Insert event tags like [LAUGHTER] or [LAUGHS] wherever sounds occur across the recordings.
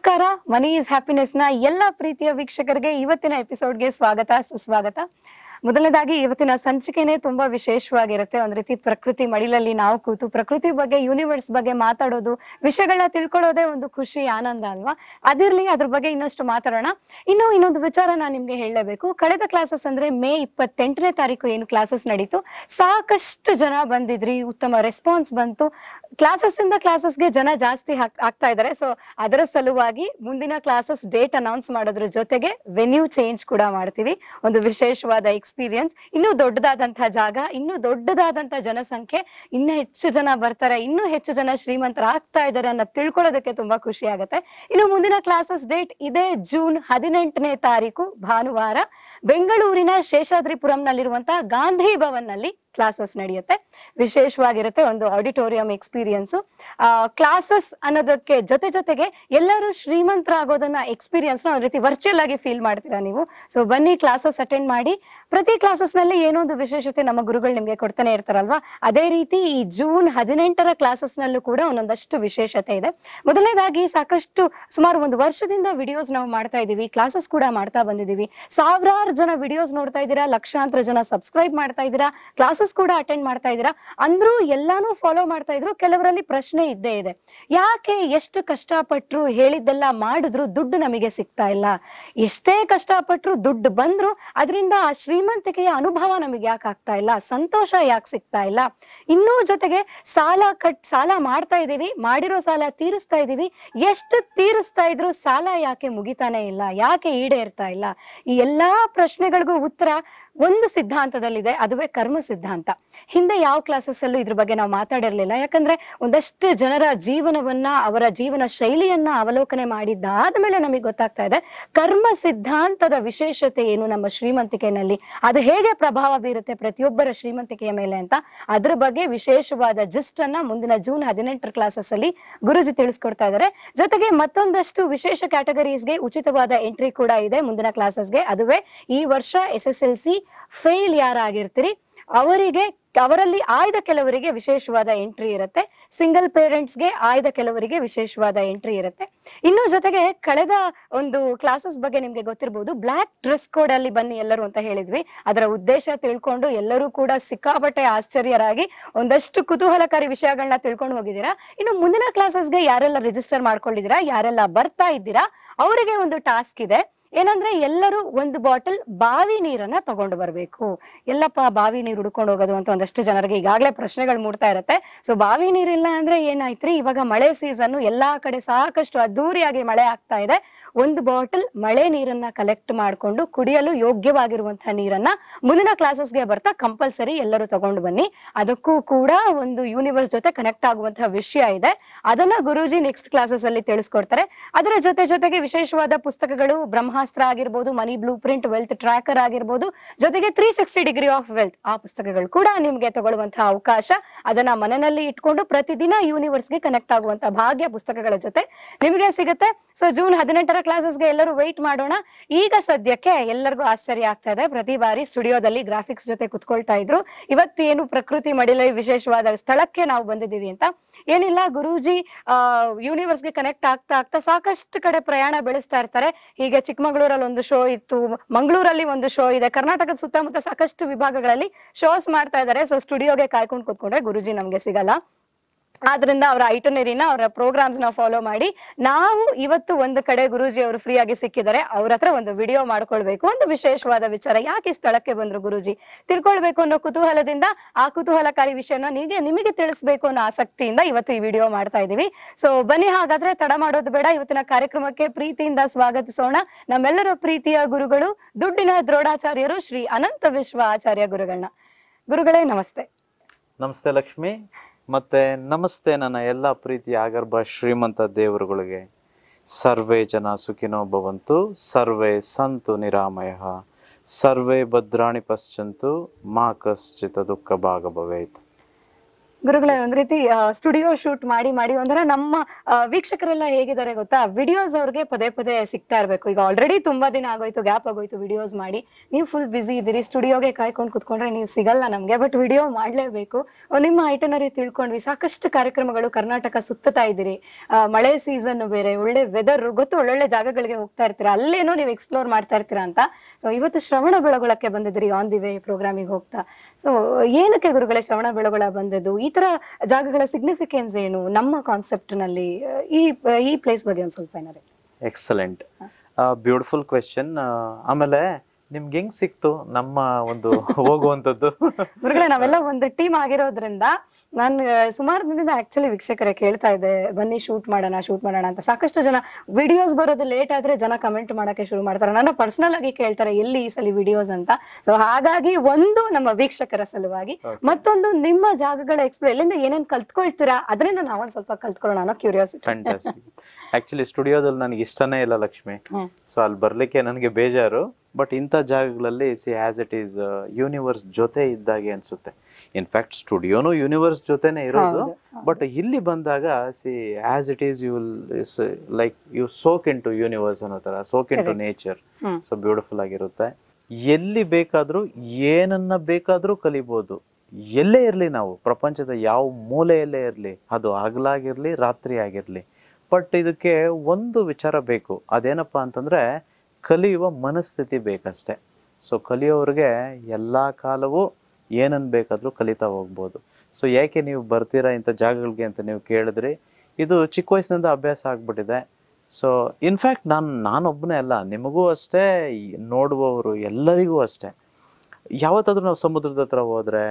ನಮಸ್ಕಾರ. Money is ಹ್ಯಾಪಿನೆಸ್ನ ಎಲ್ಲ ಪ್ರೀತಿಯ ವೀಕ್ಷಕರಿಗೆ ಇವತ್ತಿನ ಎಪಿಸೋಡ್ಗೆ ಸ್ವಾಗತ ಸುಸ್ವಾಗತ. ಮೊದಲನೇದಾಗಿ ಇವತ್ತಿನ ಸಂಚಿಕೆನೇ ತುಂಬಾ ವಿಶೇಷವಾಗಿರುತ್ತೆ. ಒಂದ್ ರೀತಿ ಪ್ರಕೃತಿ ಮಡಿಲಲ್ಲಿ ನಾವು ಕೂತು ಪ್ರಕೃತಿ ಬಗ್ಗೆ ಯೂನಿವರ್ಸ್ ಬಗ್ಗೆ ಮಾತಾಡೋದು, ವಿಷಯಗಳನ್ನ ತಿಳ್ಕೊಳ್ಳೋದೇ ಒಂದು ಖುಷಿ, ಆನಂದ ಅಲ್ವಾ? ಅದಿರ್ಲಿ ಅದ್ರ ಬಗ್ಗೆ ಇನ್ನಷ್ಟು ಮಾತಾಡೋಣ. ಇನ್ನು ಇನ್ನೊಂದು ವಿಚಾರ ನಾನು ನಿಮ್ಗೆ ಹೇಳಲೇಬೇಕು. ಕಳೆದ ಕ್ಲಾಸಸ್ ಅಂದ್ರೆ ಮೇ ಇಪ್ಪತ್ತೆಂಟನೇ ತಾರೀಕು ಏನು ಕ್ಲಾಸಸ್ ನಡೀತು. ಸಾಕಷ್ಟು ಜನ ಬಂದಿದ್ರಿ, ಉತ್ತಮ ರೆಸ್ಪಾನ್ಸ್ ಬಂತು. ಕ್ಲಾಸಸ್ ಇಂದ ಕ್ಲಾಸಸ್ಗೆ ಜನ ಜಾಸ್ತಿ ಆಗ್ತಾ ಇದ್ದಾರೆ ಸೊ ಅದರ ಸಲುವಾಗಿ ಮುಂದಿನ ಕ್ಲಾಸಸ್ ಡೇಟ್ ಅನೌನ್ಸ್ ಮಾಡೋದ್ರ ಜೊತೆಗೆ ವೆನ್ಯೂ ಚೇಂಜ್ ಕೂಡ ಮಾಡ್ತೀವಿ. ಒಂದು ವಿಶೇಷವಾದ ಎಕ್ಸ್ಪೀರಿಯನ್ಸ್ ಇನ್ನೂ ದೊಡ್ಡದಾದಂತಹ ಜಾಗ, ಇನ್ನೂ ದೊಡ್ಡದಾದಂತಹ ಜನಸಂಖ್ಯೆ, ಇನ್ನೂ ಹೆಚ್ಚು ಜನ ಬರ್ತಾರೆ, ಇನ್ನೂ ಹೆಚ್ಚು ಜನ ಶ್ರೀಮಂತರ ಆಗ್ತಾ ಇದ್ದಾರೆ ಅನ್ನೋ ತಿಳ್ಕೊಳ್ಳೋದಕ್ಕೆ ತುಂಬಾ ಖುಷಿ ಆಗುತ್ತೆ. ಇನ್ನು ಮುಂದಿನ ಕ್ಲಾಸಸ್ ಡೇಟ್ ಇದೇ ಜೂನ್ ಹದಿನೆಂಟನೇ ತಾರೀಕು ಭಾನುವಾರ, ಬೆಂಗಳೂರಿನ ಶೇಷಾದ್ರಿಪುರಂನಲ್ಲಿರುವಂತಹ ಗಾಂಧಿ ಭವನ್ನಲ್ಲಿ ಕ್ಲಾಸಸ್ ನಡೆಯುತ್ತೆ. ವಿಶೇಷವಾಗಿರುತ್ತೆ ಒಂದು ಆಡಿಟೋರಿಯಂ ಎಕ್ಸ್ಪೀರಿಯನ್ಸು ಕ್ಲಾಸಸ್ ಅನ್ನೋದಕ್ಕೆ ಜೊತೆ ಜೊತೆಗೆ ಎಲ್ಲರೂ ಶ್ರೀಮಂತರಾಗೋದನ್ನ ಎಕ್ಸ್ಪೀರಿಯನ್ಸ್ನ ಒಂದು ರೀತಿ ವರ್ಚುವಲ್ ಆಗಿ ಫೀಲ್ ಮಾಡ್ತೀರಾ ನೀವು? ಸೊ ಬನ್ನಿ ಕ್ಲಾಸಸ್ ಅಟೆಂಡ್ ಮಾಡಿ. ಪ್ರತಿ ಕ್ಲಾಸಸ್ನಲ್ಲಿ ಏನೋ ಒಂದು ವಿಶೇಷತೆ ನಮ್ಮ ಗುರುಗಳು ನಿಮಗೆ ಕೊಡ್ತಾನೆ ಇರ್ತಾರಲ್ವಾ? ಅದೇ ರೀತಿ ಈ ಜೂನ್ ಹದಿನೆಂಟರ ಕ್ಲಾಸಸ್ ನಲ್ಲೂ ಕೂಡ ಒಂದೊಂದಷ್ಟು ವಿಶೇಷತೆ ಇದೆ. ಮೊದಲನೇದಾಗಿ ಸಾಕಷ್ಟು ಸುಮಾರು ಒಂದು ವರ್ಷದಿಂದ ವಿಡಿಯೋಸ್ ನಾವು ಮಾಡ್ತಾ ಇದ್ದೀವಿ. ಕ್ಲಾಸಸ್ ಕೂಡ ಮಾಡ್ತಾ ಬಂದಿದೀವಿ ಸಾವಿರಾರು ಜನ ವಿಡಿಯೋಸ್ ನೋಡ್ತಾ ಇದ್ದೀರಾ? ಲಕ್ಷಾಂತರ ಜನ ಸಬ್ಸ್ಕ್ರೈಬ್ ಮಾಡ್ತಾ ಇದ್ದೀರಾ? ಕ್ಲಾಸಸ್ ಕೂಡ ಅಟೆಂಡ್ ಮಾಡ್ತಾ ಇದ್ದೀರಾ? ಅಂದ್ರೂ ಎಲ್ಲಾನು ಫಾಲೋ ಮಾಡ್ತಾ ಇದ್ರು, ಕೆಲವರಲ್ಲಿ ಪ್ರಶ್ನೆ ಇದ್ದೇ ಇದೆ. ಯಾಕೆ ಎಷ್ಟು ಕಷ್ಟಪಟ್ರು ಹೇಳಿದ್ದೆಲ್ಲ ಮಾಡಿದ್ರು ದುಡ್ಡು ನಮಗೆ ಸಿಗ್ತಾ ಇಲ್ಲ? ಎಷ್ಟೇ ಕಷ್ಟಪಟ್ಟರು ದುಡ್ಡು ಬಂದ್ರು ಅದರಿಂದ ಆ ಶ್ರೀಮಂತಿಕೆಯ ಅನುಭವ ನಮಗೆ ಯಾಕೆ ಆಗ್ತಾ ಇಲ್ಲ? ಸಂತೋಷ ಯಾಕೆ ಸಿಗ್ತಾ ಇಲ್ಲ? ಇನ್ನೂ ಜೊತೆಗೆ ಸಾಲ ಕಟ್, ಸಾಲ ಮಾಡ್ತಾ ಇದೀವಿ ಮಾಡಿರೋ ಸಾಲ ತೀರಿಸ್ತಾ ಇದೀವಿ ಎಷ್ಟು ತೀರಿಸ್ತಾ ಇದ್ರು ಸಾಲ ಯಾಕೆ ಮುಗಿತಾನೆ ಇಲ್ಲ? ಯಾಕೆ ಈಡೇರ್ತಾ ಇಲ್ಲ? ಈ ಎಲ್ಲಾ ಪ್ರಶ್ನೆಗಳಿಗೂ ಉತ್ತರ ಒಂದು ಸಿದ್ಧಾಂತದಲ್ಲಿದೆ, ಅದುವೇ ಕರ್ಮ ಸಿದ್ಧಾಂತ. ಹಿಂದೆ ಯಾವ ಕ್ಲಾಸಸ್ ಅಲ್ಲೂ ಇದ್ರ ಬಗ್ಗೆ ನಾವು ಮಾತಾಡಿರಲಿಲ್ಲ. ಯಾಕಂದ್ರೆ ಒಂದಷ್ಟು ಜನರ ಜೀವನವನ್ನ, ಅವರ ಜೀವನ ಶೈಲಿಯನ್ನ ಅವಲೋಕನೆ ಮಾಡಿದ್ದಾದ್ಮೇಲೆ ನಮಗೆ ಗೊತ್ತಾಗ್ತಾ ಇದೆ, ಕರ್ಮ ಸಿದ್ಧಾಂತದ ವಿಶೇಷತೆ ಏನು ನಮ್ಮ ಶ್ರೀಮಂತಿಕೆಯಲ್ಲಿ ಅದು ಹೇಗೆ ಪ್ರಭಾವ ಬೀರುತ್ತೆ ಪ್ರತಿಯೊಬ್ಬರ ಶ್ರೀಮಂತಿಕೆಯ ಮೇಲೆ ಅಂತ? ಅದ್ರ ಬಗ್ಗೆ ವಿಶೇಷವಾದ ಜಿಸ್ಟ್ ಅನ್ನ ಮುಂದಿನ ಜೂನ್ ಹದಿನೆಂಟರ ಕ್ಲಾಸಸ್ ಅಲ್ಲಿ ಗುರುಜಿ ತಿಳಿಸ್ಕೊಡ್ತಾ ಇದ್ದಾರೆ ಜೊತೆಗೆ ಮತ್ತೊಂದಷ್ಟು ವಿಶೇಷ ಕ್ಯಾಟಗರೀಸ್ಗೆ ಉಚಿತವಾದ ಎಂಟ್ರಿ ಕೂಡ ಇದೆ ಮುಂದಿನ ಕ್ಲಾಸಸ್ಗೆ ಅದುವೇ ಈ ವರ್ಷ S S L C fail ಯಾರಾಗಿರ್ತೀರಿ ಅವರಿಗೆ, ಅವರಲ್ಲಿ ಆಯ್ದ ಕೆಲವರಿಗೆ ವಿಶೇಷವಾದ ಎಂಟ್ರಿ ಇರುತ್ತೆ. ಸಿಂಗಲ್ ಪೇರೆಂಟ್ಸ್ಗೆ ಆಯ್ದ ಕೆಲವರಿಗೆ ವಿಶೇಷವಾದ ಎಂಟ್ರಿ ಇರುತ್ತೆ. ಇನ್ನು ಜೊತೆಗೆ ಕಳೆದ ಒಂದು ಕ್ಲಾಸಸ್ ಬಗ್ಗೆ ನಿಮ್ಗೆ ಗೊತ್ತಿರಬಹುದು ಬ್ಲ್ಯಾಕ್ ಡ್ರೆಸ್ ಕೋಡ್ ಅಲ್ಲಿ ಬನ್ನಿ ಎಲ್ಲರೂ ಅಂತ ಹೇಳಿದ್ವಿ. ಅದರ ಉದ್ದೇಶ ತಿಳ್ಕೊಂಡು ಎಲ್ಲರೂ ಕೂಡ ಸಿಕ್ಕಾಪಟ್ಟೆ ಆಶ್ಚರ್ಯರಾಗಿ ಒಂದಷ್ಟು ಕುತೂಹಲಕಾರಿ ವಿಷಯಗಳನ್ನ ತಿಳ್ಕೊಂಡು ಹೋಗಿದ್ದೀರಾ. ಇನ್ನು ಮುಂದಿನ ಕ್ಲಾಸಸ್ಗೆ ಯಾರೆಲ್ಲ ರಿಜಿಸ್ಟರ್ ಮಾಡ್ಕೊಂಡಿದ್ದೀರಾ, ಯಾರೆಲ್ಲ ಬರ್ತಾ ಇದ್ದೀರಾ, ಅವರಿಗೆ ಒಂದು ಟಾಸ್ಕ್ ಇದೆ. ಏನಂದ್ರೆ ಎಲ್ಲರೂ ಒಂದು ಬಾಟಲ್ ಬಾವಿ ನೀರನ್ನ ತಗೊಂಡು ಬರಬೇಕು. ಎಲ್ಲಪ್ಪ, ಬಾವಿ ನೀರು ಹುಡ್ಕೊಂಡು ಹೋಗೋದು ಅಂತ ಒಂದಷ್ಟು ಜನರಿಗೆ ಈಗಾಗಲೇ ಪ್ರಶ್ನೆಗಳು ಮೂಡ್ತಾ ಇರುತ್ತೆ. ಸೊ ಬಾವಿ ನೀರಿಲ್ಲ ಅಂದ್ರೆ ಏನಾಯ್ತ್ರಿ? ಇವಾಗ ಮಳೆ ಸೀಸನ್ ಎಲ್ಲಾ ಕಡೆ ಸಾಕಷ್ಟು ಅದ್ದೂರಿಯಾಗಿ ಮಳೆ ಆಗ್ತಾ ಇದೆ. ಒಂದು ಬಾಟಲ್ ಮಳೆ ನೀರನ್ನ ಕಲೆಕ್ಟ್ ಮಾಡಿಕೊಂಡು ಕುಡಿಯಲು ಯೋಗ್ಯವಾಗಿರುವಂತಹ ನೀರನ್ನ ಮುಂದಿನ ಕ್ಲಾಸಸ್ಗೆ ಬರ್ತಾ ಕಂಪಲ್ಸರಿ ಎಲ್ಲರೂ ತಗೊಂಡು ಬನ್ನಿ. ಅದಕ್ಕೂ ಕೂಡ ಒಂದು ಯೂನಿವರ್ಸ್ ಜೊತೆ ಕನೆಕ್ಟ್ ಆಗುವಂತಹ ವಿಷಯ ಇದೆ. ಅದನ್ನ ಗುರೂಜಿ ನೆಕ್ಸ್ಟ್ ಕ್ಲಾಸಸ್ ಅಲ್ಲಿ ತಿಳಿಸ್ಕೊಡ್ತಾರೆ. ಅದರ ಜೊತೆ ಜೊತೆಗೆ ವಿಶೇಷವಾದ ಪುಸ್ತಕಗಳು ಬ್ರಹ್ಮಾಸ್ತ್ರ ಆಗಿರ್ಬೋದು, money blue print wealth tracker ಆಗಿರ್ಬೋದು, ಜೊತೆಗೆ three sixty degree of wealth ಆ ಪುಸ್ತಕಗಳು ಕೂಡ ನಿಮ್ಗೆ ತಗೊಳ್ಳುವಂತಹ ಅವಕಾಶ. ಅದನ್ನ ಮನೆಯಲ್ಲಿ ಇಟ್ಕೊಂಡು ಪ್ರತಿದಿನ ಯೂನಿವರ್ಸ್ಗೆ ಕನೆಕ್ಟ್ ಆಗುವಂತಹ ಭಾಗ್ಯ ಪುಸ್ತಕಗಳ ಜೊತೆ ನಿಮಗೆ ಸಿಗುತ್ತೆ. ಸೊ ಜೂನ್ ಹದಿನೆಂಟರ ಕ್ಲಾಸಸ್ಗೆ ಎಲ್ಲರೂ ವೆಯ್ಟ್ ಮಾಡೋಣ. ಈಗ ಸದ್ಯಕ್ಕೆ ಎಲ್ಲರಿಗೂ ಆಶ್ಚರ್ಯ ಆಗ್ತಾ ಇದೆ. ಪ್ರತಿ ಬಾರಿ ಸ್ಟುಡಿಯೋದಲ್ಲಿ ಗ್ರಾಫಿಕ್ಸ್ ಜೊತೆ ಕುತ್ಕೊಳ್ತಾ ಇದ್ರು. ಇವತ್ತೇನು ಪ್ರಕೃತಿ ಮಡಿಲ ವಿಶೇಷವಾದ ಸ್ಥಳಕ್ಕೆ ನಾವು ಬಂದಿದ್ದೀವಿ ಅಂತ ಏನಿಲ್ಲ. ಗುರೂಜಿ ಯೂನಿವರ್ಸ್ ಯೂನಿವರ್ಸ್ಗೆ ಕನೆಕ್ಟ್ ಆಗ್ತಾ ಆಗ್ತಾ ಸಾಕಷ್ಟು ಕಡೆ ಪ್ರಯಾಣ ಬೆಳೆಸ್ತಾ ಇರ್ತಾರೆ. ಹೀಗೆ ಚಿಕ್ಕಮಗಳೂರಲ್ಲಿ ಒಂದು ಶೋ ಇತ್ತು. ಮಂಗಳೂರಲ್ಲಿ ಒಂದು ಶೋ ಇದೆ. ಕರ್ನಾಟಕದ ಸುತ್ತಮುತ್ತ ಸಾಕಷ್ಟು ವಿಭಾಗಗಳಲ್ಲಿ ಶೋಸ್ ಮಾಡ್ತಾ ಇದ್ದಾರೆ. ಸೊ ಸ್ಟುಡಿಯೋಗೆ ಕಾಯ್ಕೊಂಡು ಕೂತ್ಕೊಂಡ್ರೆ ಗುರುಜಿ ನಮ್ಗೆ ಸಿಗಲ್ಲ. ಆದ್ರಿಂದ ಅವರ ಐಟನರಿನ ಅವರ ಪ್ರೋಗ್ರಾಮ್ಸ್ನ ಫಾಲೋ ಮಾಡಿ ನಾವು ಇವತ್ತು ಒಂದು ಕಡೆ ಗುರುಜಿ ಅವರು ಫ್ರೀ ಆಗಿ ಸಿಕ್ಕಿದ್ದಾರೆ, ಅವ್ರ ಹತ್ರ ಒಂದು ವಿಡಿಯೋ ಮಾಡ್ಕೊಳ್ಬೇಕು, ಒಂದು ವಿಶೇಷವಾದ ವಿಚಾರ. ಯಾಕೆ ಸ್ಥಳಕ್ಕೆ ಬಂದ್ರು ಗುರುಜಿ? ತಿಳ್ಕೊಳ್ಬೇಕು ಅನ್ನೋ ಕುತೂಹಲದಿಂದ ಆ ಕುತೂಹಲಕಾರಿ ವಿಷಯನ ನಿಮಗೆ ನಿಮಗೆ ತಿಳಿಸ್ಬೇಕು ಅನ್ನೋ ಆಸಕ್ತಿಯಿಂದ ಇವತ್ತು ಈ ವಿಡಿಯೋ ಮಾಡ್ತಾ ಇದೀವಿ ಸೊ ಬನ್ನಿ ಹಾಗಾದ್ರೆ ತಡ ಮಾಡೋದು ಬೇಡ, ಇವತ್ತಿನ ಕಾರ್ಯಕ್ರಮಕ್ಕೆ ಪ್ರೀತಿಯಿಂದ ಸ್ವಾಗತಿಸೋಣ. ನಮ್ಮೆಲ್ಲರ ಪ್ರೀತಿಯ ಗುರುಗಳು, ದುಡ್ಡಿನ ದ್ರೋಢಾಚಾರ್ಯರು ಶ್ರೀ ಅನಂತ ವಿಶ್ವ ಆಚಾರ್ಯ ಗುರುಗಳನ್ನ. ಗುರುಗಳೇ, ನಮಸ್ತೆ. ನಮಸ್ತೆ ಲಕ್ಷ್ಮಿ. ಮತ್ತೆ ನಮಸ್ತೆ ನನ್ನ ಎಲ್ಲ ಪ್ರೀತಿ ಆಗರ್ಭ ಶ್ರೀಮಂತ ದೇವರುಗಳಿಗೆ. ಸರ್ವೇ ಜನ ಸುಖಿನೋ ಭವಂತು, ಸರ್ವೇ ಸಂತು ನಿರಾಮಯ. ಸರ್ವೇ ಭದ್ರಾಣಿ ಪಶ್ಚಂತು ಮಾ ಕಶ್ಚಿತ ದುಃಖ ಭಾಗ ಭವೇತ್ ಗುರುಗಳೇ ಒಂದ್ ರೀತಿ ಸ್ಟುಡಿಯೋ ಶೂಟ್ ಮಾಡಿ ಮಾಡಿ ಒಂಥರ ನಮ್ಮ ವೀಕ್ಷಕರೆಲ್ಲ ಹೇಗಿದ್ದಾರೆ ಗೊತ್ತಾ? ವಿಡಿಯೋಸ್ ಅವ್ರಿಗೆ ಪದೇ ಪದೇ ಸಿಗ್ತಾ ಇರ್ಬೇಕು. ಈಗ ಆಲ್ರೆಡಿ ತುಂಬಾ ದಿನ ಆಗೋಯ್ತು ಗ್ಯಾಪ್ ಆಗೋಯ್ತು ವಿಡಿಯೋಸ್ ಮಾಡಿ. ನೀವು ಫುಲ್ ಬಿಸಿ ಇದ್ದೀರಿ ಸ್ಟುಡಿಯೋಗೆ ಕಾಯ್ಕೊಂಡು ಕುತ್ಕೊಂಡ್ರೆ ನೀವು ಸಿಗಲ್ಲ ನಮ್ಗೆ ಬಟ್ ವಿಡಿಯೋ ಮಾಡ್ಲೇಬೇಕು. ನಿಮ್ಮ ಐಟನರಿ ತಿಳ್ಕೊಂಡ್ವಿ. ಸಾಕಷ್ಟು ಕಾರ್ಯಕ್ರಮಗಳು ಕರ್ನಾಟಕ ಸುತ್ತತಾ ಇದ್ದೀರಿ. ಮಳೆ ಸೀಸನ್ ಬೇರೆ ಒಳ್ಳೆ ವೆದರ್ ಗೊತ್ತು ಒಳ್ಳೊಳ್ಳೆ ಜಾಗಗಳಿಗೆ ಹೋಗ್ತಾ ಇರ್ತೀರಾ? ಅಲ್ಲೇನೋ ನೀವು ಎಕ್ಸ್ಪ್ಲೋರ್ ಮಾಡ್ತಾ ಇರ್ತೀರಾ ಅಂತ. ಸೊ ಇವತ್ತು ಶ್ರವಣ ಬೆಳಗೊಳಕ್ಕೆ ಬಂದಿದ್ರಿ ಆನ್ ದಿ ವೇ ಪ್ರೋಗ್ರಾಮಿಗೆ ಹೋಗ್ತಾ. ಸೊ ಏನಕ್ಕೆ ಗುರುಗಳೇ ಶ್ರವಣ ಬೆಳಗೊಳ ಬಂದದ್ದು? ಈ ತರ ಜಾಗಗಳ ಸಿಗ್ನಿಫಿಕೆನ್ಸ್ ಏನು ನಮ್ಮ ಕಾನ್ಸೆಪ್ಟ್ನಲ್ಲಿ, ಈ ಈ ಪ್ಲೇಸ್ ಬಗ್ಗೆ ಒಂದ್ ಸ್ವಲ್ಪ ಏನಾರೆ ಎಕ್ಸಲೆಂಟ್ ಬ್ಯೂಟಿಫುಲ್ ಕ್ವೆಶನ್ ಆಮೇಲೆ ನಿಮ್ಗೆ ಹೆಂಗ್ ಸಿಕ್ತು ನಮ್ಮ ಒಂದು [LAUGHS] ಹೋಗುವಂತದ್ದು ಗುರುಗಳೇ ನಾವೆಲ್ಲ ಒಂದು ಟೀಮ್ ಆಗಿರೋದ್ರಿಂದ ನಾನು ಸುಮಾರು ದಿನದಿಂದ ಆಕ್ಚುಲಿ ವೀಕ್ಷಕರೇ ಕೇಳ್ತಾ ಇದ್ದೆ ಬನ್ನಿ ಶೂಟ್ ಮಾಡೋಣ ಶೂಟ್ ಮಾಡೋಣ ಅಂತ. ಸಾಕಷ್ಟು ಜನ ವಿಡಿಯೋಸ್ ಬರೋದು ಲೇಟ್ ಆದ್ರೆ ಜನ ಕಮೆಂಟ್ ಮಾಡಕ್ಕೆ ಶುರು ಮಾಡ್ತಾರೆ. ನನ್ನ ಪರ್ಸನಲ್ ಆಗಿ ಕೇಳ್ತಾರೆ ಎಲ್ಲಿ ಈ ಸಲ ವಿಡಿಯೋಸ್ ಅಂತ. ಸೊ ಹಾಗಾಗಿ ಒಂದು ನಮ್ಮ ವೀಕ್ಷಕರ ಸಲುವಾಗಿ ಮತ್ತೊಂದು ನಿಮ್ಮ ಜಾಗಗಳ ಎಕ್ಸ್ಪ್ಲೋರ್ ಎಲ್ಲಿಂದ ಏನೇನ್ ಕಲ್ತ್ಕೊಳ್ತೀರಾ ಅದರಿಂದ ನಾವೊಂದ್ ಸ್ವಲ್ಪ ಕಲ್ತ್ಕೊಳ್ಳೋಣ ಅನ್ನೋ ಕ್ಯೂರಿಯಾಸಿಟಿ ಆಕ್ಚುಲಿ ಸ್ಟುಡಿಯೋದಲ್ಲಿ ನನಗೆ ಇಷ್ಟನೇ ಇಲ್ಲ ಲಕ್ಷ್ಮಿ. ಸೊ ಅಲ್ಲಿ ಬರ್ಲಿಕ್ಕೆ ನನಗೆ ಬೇಜಾರು. ಬಟ್ ಇಂಥ ಜಾಗಗಳಲ್ಲಿ see as it is universe ಜೊತೆ ಇದ್ದಾಗೆ ಅನ್ಸುತ್ತೆ. ಇನ್ಫ್ಯಾಕ್ಟ್ ಸ್ಟುಡಿಯೋನು ಯೂನಿವರ್ಸ್ ಜೊತೆನೇ ಇರೋದು. ಬಟ್ ಇಲ್ಲಿ ಬಂದಾಗ see as it is you will like you soak into universe ಅನ್ನೋ ತರ soak into nature. So beautiful ಆಗಿರುತ್ತೆ. ಎಲ್ಲಿ ಬೇಕಾದರೂ ಏನನ್ನ ಬೇಕಾದರೂ ಕಲಿಬೋದು. ಎಲ್ಲೇ ಇರ್ಲಿ ನಾವು ಪ್ರಪಂಚದ ಯಾವ ಮೂಲೆಯಲ್ಲೇ ಇರ್ಲಿ ಅದು ಹಗಲಾಗಿರಲಿ ರಾತ್ರಿ ಆಗಿರಲಿ ಬಟ್ ಇದಕ್ಕೆ ಒಂದು ವಿಚಾರ ಬೇಕು. ಅದೇನಪ್ಪ ಅಂತಂದ್ರೆ ಕಲಿಯುವ ಮನಸ್ಥಿತಿ ಬೇಕಷ್ಟೆ. ಸೊ ಕಲಿಯೋರಿಗೆ ಎಲ್ಲ ಕಾಲವೂ ಏನನ್ನು ಬೇಕಾದರೂ ಕಲಿತಾ ಹೋಗ್ಬೋದು. ಸೊ ಯಾಕೆ ನೀವು ಬರ್ತೀರಾ ಇಂಥ ಜಾಗಗಳಿಗೆ ಅಂತ ನೀವು ಕೇಳಿದ್ರಿ. ಇದು ಚಿಕ್ಕ ವಯಸ್ಸಿನಿಂದ ಅಭ್ಯಾಸ ಆಗ್ಬಿಟ್ಟಿದೆ. ಸೊ ಇನ್ಫ್ಯಾಕ್ಟ್ ನಾನು ನಾನೊಬ್ಬನೇ ಅಲ್ಲ. ನಿಮಗೂ ಅಷ್ಟೇ ನೋಡುವವರು ಎಲ್ಲರಿಗೂ ಅಷ್ಟೇ. ಯಾವತ್ತಾದ್ರೂ ನಾವು ಸಮುದ್ರದ ಹತ್ರ ಹೋದ್ರೆ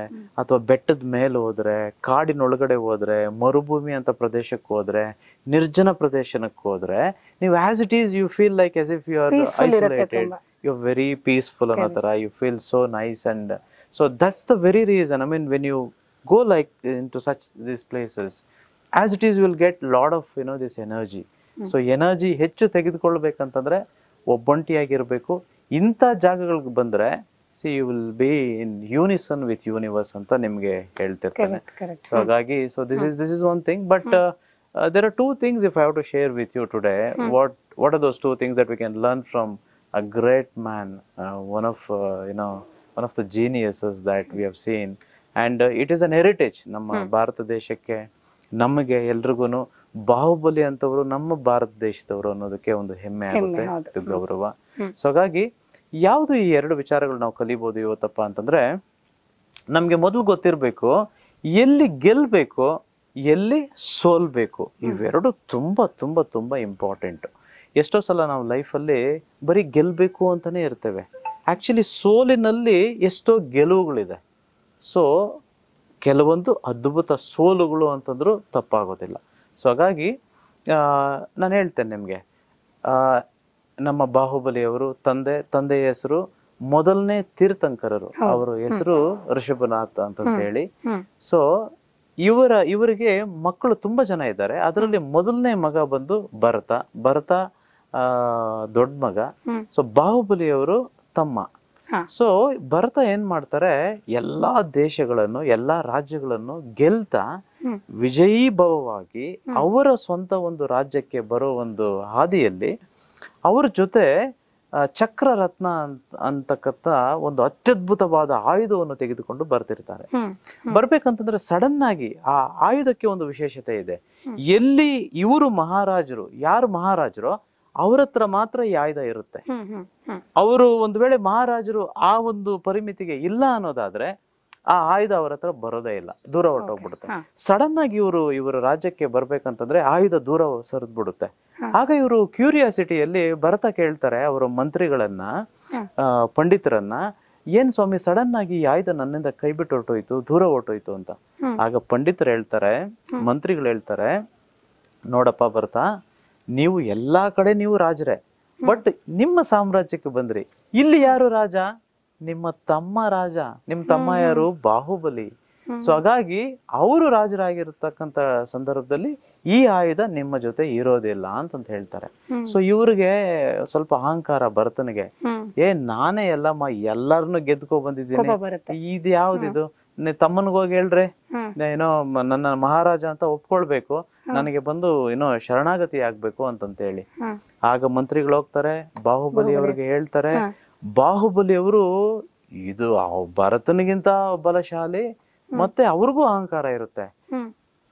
ಅಥವಾ ಬೆಟ್ಟದ ಮೇಲೆ ಹೋದ್ರೆ ಕಾಡಿನೊಳಗಡೆ ಹೋದ್ರೆ ಮರುಭೂಮಿ ಅಂತ ಪ್ರದೇಶಕ್ಕೆ ಹೋದ್ರೆ ನಿರ್ಜನ ಪ್ರದೇಶನಕ್ಕೆ ಹೋದ್ರೆ ನೀವು as it is you feel like as if you are isolated. You very peaceful ಅನ್ನೋ ತರ you feel so nice and so that's the very reason I mean when you go like into such this places as it is will get lot of you know this energy so energy ಹೆಚ್ಚು ತೆಗೆದುಕೊಳ್ಬೇಕಂತಂದ್ರೆ ಒಬ್ಬಂಟಿಯಾಗಿರ್ಬೇಕು. ಇಂಥ ಜಾಗಗಳಿಗೆ ಬಂದ್ರೆ see you will be in unison with universe ಅಂತ ನಿಮಗೆ ಹೇಳ್ತಿರ್ತೇನೆ. So ಹಾಗಾಗಿ so this is this is one thing but there are two things if I have to share with you today what what are those two things that we can learn from a great man one of you know one of the geniuses that we have seen and it is an heritage ನಮ್ಮ ಭಾರತ ದೇಶಕ್ಕೆ ನಮಗೆ ಎಲ್ರಿಗೂ ಬಾಹುಬಲಿ ಅಂತವರು ನಮ್ಮ ಭಾರತ ದೇಶದವರು ಅನ್ನೋದಕ್ಕೆ ಒಂದು ಹೆಮ್ಮೆ. ಆಗುತ್ತೆ ಗೌರವ. ಸೊ ಹಾಗಾಗಿ ಯಾವುದು ಈ ಎರಡು ವಿಚಾರಗಳು ನಾವು ಕಲಿಬಹುದು ಇವತ್ತಪ್ಪ ಅಂತಂದ್ರೆ ನಮ್ಗೆ ಮೊದಲು ಗೊತ್ತಿರಬೇಕು ಎಲ್ಲಿ ಗೆಲ್ಬೇಕು ಎಲ್ಲಿ ಸೋಲ್ಬೇಕು ಇವೆರಡು ತುಂಬಾ ತುಂಬಾ ತುಂಬಾ ಇಂಪಾರ್ಟೆಂಟ್ ಎಷ್ಟೋ ಸಲ ನಾವು ಲೈಫಲ್ಲಿ ಬರೀ ಗೆಲ್ಬೇಕು ಅಂತಾನೆ ಇರ್ತೇವೆ. ಆಕ್ಚುಲಿ ಸೋಲಿನಲ್ಲಿ ಎಷ್ಟೋ ಗೆಲುವುಗಳಿದೆ. ಸೊ ಕೆಲವೊಂದು ಅದ್ಭುತ ಸೋಲುಗಳು ಅಂತಂದ್ರೂ ತಪ್ಪಾಗೋದಿಲ್ಲ. ಸೊ ಹಾಗಾಗಿ ನಾನು ಹೇಳ್ತೇನೆ ನಿಮಗೆ. ನಮ್ಮ ಬಾಹುಬಲಿಯವರು ತಂದೆ ತಂದೆಯ ಹೆಸರು ಮೊದಲನೇ ತೀರ್ಥಂಕರರು. ಅವರ ಹೆಸರು ಋಷಭನಾಥ್ ಅಂತ ಹೇಳಿ ಸೊ ಇವರ ಇವರಿಗೆ ಮಕ್ಕಳು ತುಂಬಾ ಜನ ಇದ್ದಾರೆ. ಅದರಲ್ಲಿ ಮೊದಲನೇ ಮಗ ಬಂದು ಭರತ. ಭರತ ಆ ದೊಡ್ಡ ಮಗ. ಸೊ ಬಾಹುಬಲಿಯವರು ತಮ್ಮ. ಸೊ ಭರತ ಏನ್ ಮಾಡ್ತಾರೆ? ಎಲ್ಲಾ ದೇಶಗಳನ್ನು ಎಲ್ಲಾ ರಾಜ್ಯಗಳನ್ನು ಗೆಲ್ತಾ. ವಿಜಯೀಭವವಾಗಿ ಅವರ ಸ್ವಂತ ಒಂದು ರಾಜ್ಯಕ್ಕೆ ಬರೋ ಒಂದು ಹಾದಿಯಲ್ಲಿ ಅವ್ರ ಜೊತೆ ಚಕ್ರರತ್ನ ಅಂತ ಅಂತಕ್ಕಂಥ ಒಂದು ಅತ್ಯದ್ಭುತವಾದ ಆಯುಧವನ್ನು ತೆಗೆದುಕೊಂಡು ಬರ್ತಿರ್ತಾರೆ. ಬರ್ಬೇಕಂತಂದ್ರೆ ಸಡನ್ ಆಗಿ ಆ ಆಯುಧಕ್ಕೆ ಒಂದು ವಿಶೇಷತೆ ಇದೆ. ಎಲ್ಲಿ ಇವರು ಮಹಾರಾಜರು ಯಾರು ಮಹಾರಾಜರು ಅವ್ರ ಹತ್ರ ಮಾತ್ರ ಈ ಆಯುಧ ಇರುತ್ತೆ. ಅವರು ಒಂದು ವೇಳೆ ಮಹಾರಾಜರು ಆ ಒಂದು ಪರಿಮಿತಿಗೆ ಇಲ್ಲ ಅನ್ನೋದಾದ್ರೆ ಆ ಆಯುಧ ಅವರ ಹತ್ರ ಬರೋದೇ ಇಲ್ಲ ದೂರ ಹೊರಟೋಗ್ಬಿಡುತ್ತೆ. ಸಡನ್ ಆಗಿ ಇವರು ಇವರು ರಾಜ್ಯಕ್ಕೆ ಬರ್ಬೇಕಂತಂದ್ರೆ ಆಯುಧ ದೂರ ಸರಿದ್ಬಿಡುತ್ತೆ. ಬಿಡುತ್ತೆ ಆಗ ಇವರು ಕ್ಯೂರಿಯಾಸಿಟಿಯಲ್ಲಿ ಭರತ ಕೇಳ್ತಾರೆ ಅವರ ಮಂತ್ರಿಗಳನ್ನ ಪಂಡಿತರನ್ನ ಏನ್ ಸ್ವಾಮಿ ಸಡನ್ ಆಗಿ ಈ ಆಯುಧ ನನ್ನಿಂದ ಕೈ ಬಿಟ್ಟು ಹೊರಟೋಯ್ತು ದೂರ ಹೊರಟೋಯ್ತು ಅಂತ. ಆಗ ಪಂಡಿತರು ಹೇಳ್ತಾರೆ ಮಂತ್ರಿಗಳು ಹೇಳ್ತಾರೆ ನೋಡಪ್ಪ ಭರತ ನೀವು ಎಲ್ಲಾ ಕಡೆ ನೀವು ರಾಜರೇ ಬಟ್ ನಿಮ್ಮ ಸಾಮ್ರಾಜ್ಯಕ್ಕೆ ಬಂದ್ರಿ. ಇಲ್ಲಿ ಯಾರು ರಾಜ? ನಿಮ್ಮ ತಮ್ಮ ರಾಜ ನಿಮ್ ತಮ್ಮ ಯಾರು ಬಾಹುಬಲಿ. ಸೊ ಹಾಗಾಗಿ ಅವರು ರಾಜರಾಗಿರ್ತಕ್ಕಂತ ಸಂದರ್ಭದಲ್ಲಿ ಈ ಆಯುಧ ನಿಮ್ಮ ಜೊತೆ ಇರೋದಿಲ್ಲ ಅಂತಂತ ಹೇಳ್ತಾರೆ. ಸೊ ಇವ್ರಿಗೆ ಸ್ವಲ್ಪ ಅಹಂಕಾರ ಭರತನಿಗೆ. ಏ ನಾನೇ ಎಲ್ಲಮ್ಮ ಎಲ್ಲರನ್ನು ಗೆದ್ಕೊ ಬಂದಿದ್ದೀನಿ. ಇದು ಯಾವ್ದಿದು? ನೀ ತಮ್ಮನ್ಗ್ ಹೋಗಿ ಹೇಳ್ರಿ ಏನೋ ನನ್ನ ಮಹಾರಾಜ ಅಂತ ಒಪ್ಕೊಳ್ಬೇಕು. ನನಗೆ ಬಂದು ಏನೋ ಶರಣಾಗತಿ ಆಗ್ಬೇಕು ಅಂತಂತ ಹೇಳಿ ಆಗ ಮಂತ್ರಿಗಳು ಹೋಗ್ತಾರೆ ಬಾಹುಬಲಿ ಅವ್ರಿಗೆ ಹೇಳ್ತಾರೆ. ಹ್ಮ್. ಬಾಹುಬಲಿ ಅವರು ಇದು ಭರತನಿಗಿಂತ ಬಲಶಾಲಿ ಮತ್ತೆ ಅವ್ರಿಗೂ ಅಹಂಕಾರ ಇರುತ್ತೆ.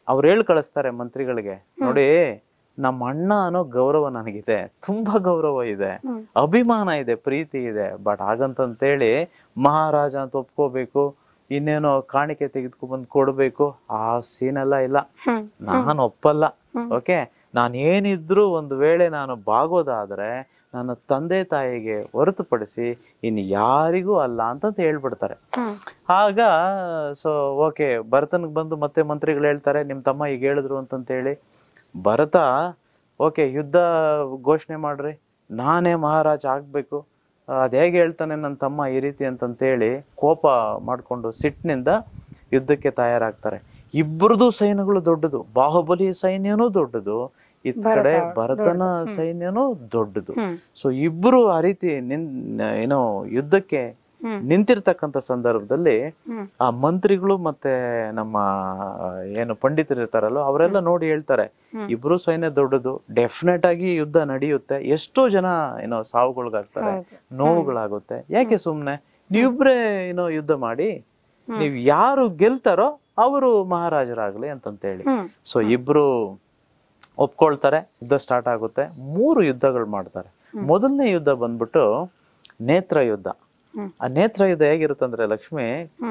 ಅವ್ರು ಹೇಳಿ ಕಳಿಸ್ತಾರೆ ಮಂತ್ರಿಗಳಿಗೆ ನೋಡಿ ನಮ್ಮ ಅಣ್ಣ ಅನ್ನೋ ಗೌರವ ನನಗಿದೆ ತುಂಬಾ ಗೌರವ ಇದೆ. ಅಭಿಮಾನ ಇದೆ ಪ್ರೀತಿ ಇದೆ ಬಟ್ ಹಾಗಂತಂತೇಳಿ ಮಹಾರಾಜ ಅಂತ ಒಪ್ಕೋಬೇಕು ಇನ್ನೇನೋ ಕಾಣಿಕೆ ತೆಗೆದುಕೊಂಡ್ ಬಂದು ಕೊಡ್ಬೇಕು ಆ ಸೀನ್ ಎಲ್ಲ ಇಲ್ಲ ನಾನು ಒಪ್ಪಲ್ಲ. ಓಕೆ? ನಾನು ಏನಿದ್ರು ಒಂದು ವೇಳೆ ನಾನು ಬಾಗೋದಾದ್ರೆ ನನ್ನ ತಂದೆ ತಾಯಿಗೆ ಹೊರತುಪಡಿಸಿ ಇನ್ನು ಯಾರಿಗೂ ಅಲ್ಲ ಅಂತಂತ ಹೇಳ್ಬಿಡ್ತಾರೆ. ಆಗ ಸೊ ಓಕೆ ಭರತನಿಗೆ ಬಂದು ಮತ್ತೆ ಮಂತ್ರಿಗಳು ಹೇಳ್ತಾರೆ ನಿಮ್ಮ ತಮ್ಮ ಈಗ ಹೇಳಿದ್ರು ಅಂತಂತೇಳಿ ಭರತ ಓಕೆ ಯುದ್ಧ ಘೋಷಣೆ ಮಾಡ್ರಿ ನಾನೇ ಮಹಾರಾಜ ಆಗ್ಬೇಕು. ಅದ್ ಹೇಗೆ ಹೇಳ್ತಾನೆ ನನ್ನ ತಮ್ಮ ಈ ರೀತಿ ಅಂತಂತೇಳಿ ಕೋಪ ಮಾಡ್ಕೊಂಡು ಸಿಟ್ಟಿನಿಂದ ಯುದ್ಧಕ್ಕೆ ತಯಾರಾಗ್ತಾರೆ. ಇಬ್ಬರದು ಸೈನ್ಯಗಳು ದೊಡ್ಡದು ಬಾಹುಬಲಿ ಸೈನ್ಯನೂ ದೊಡ್ಡದು ಇತ್ ಕಡೆ ಭರತನ ಸೈನ್ಯನೂ ದೊಡ್ಡದು. ಸೊ ಇಬ್ರು ಆ ರೀತಿ ನಿನ್ ಏನೋ ಯುದ್ಧಕ್ಕೆ ನಿಂತಿರ್ತಕ್ಕಂತ ಸಂದರ್ಭದಲ್ಲಿ ಆ ಮಂತ್ರಿಗಳು ಮತ್ತೆ ನಮ್ಮ ಏನು ಪಂಡಿತರು ಇರ್ತಾರಲ್ಲ ಅವರೆಲ್ಲ ನೋಡಿ ಹೇಳ್ತಾರೆ ಇಬ್ರು ಸೈನ್ಯ ದೊಡ್ಡದು ಡೆಫಿನೆಟ್ ಆಗಿ ಯುದ್ಧ ನಡೆಯುತ್ತೆ ಎಷ್ಟೋ ಜನ ಏನೋ ಸಾವುಗಳಿಗಾಗ್ತಾರೆ. ನೋವುಗಳಾಗುತ್ತೆ. ಯಾಕೆ ಸುಮ್ನೆ? ನೀವಿಬ್ರೇ ಏನೋ ಯುದ್ಧ ಮಾಡಿ ನೀವ್ ಯಾರು ಗೆಲ್ತಾರೋ ಅವರು ಮಹಾರಾಜರಾಗ್ಲಿ ಅಂತಂತ ಹೇಳಿ ಸೊ ಇಬ್ರು ಒಪ್ಕೊಳ್ತಾರೆ ಯುದ್ಧ ಸ್ಟಾರ್ಟ್ ಆಗುತ್ತೆ. ಮೂರು ಯುದ್ಧಗಳು ಮಾಡ್ತಾರೆ. ಮೊದಲನೇ ಯುದ್ಧ ಬಂದ್ಬಿಟ್ಟು ನೇತ್ರ ಯುದ್ಧ. ಆ ನೇತ್ರ ಯುದ್ಧ ಹೇಗಿರುತ್ತಂದ್ರೆ ಲಕ್ಷ್ಮಿ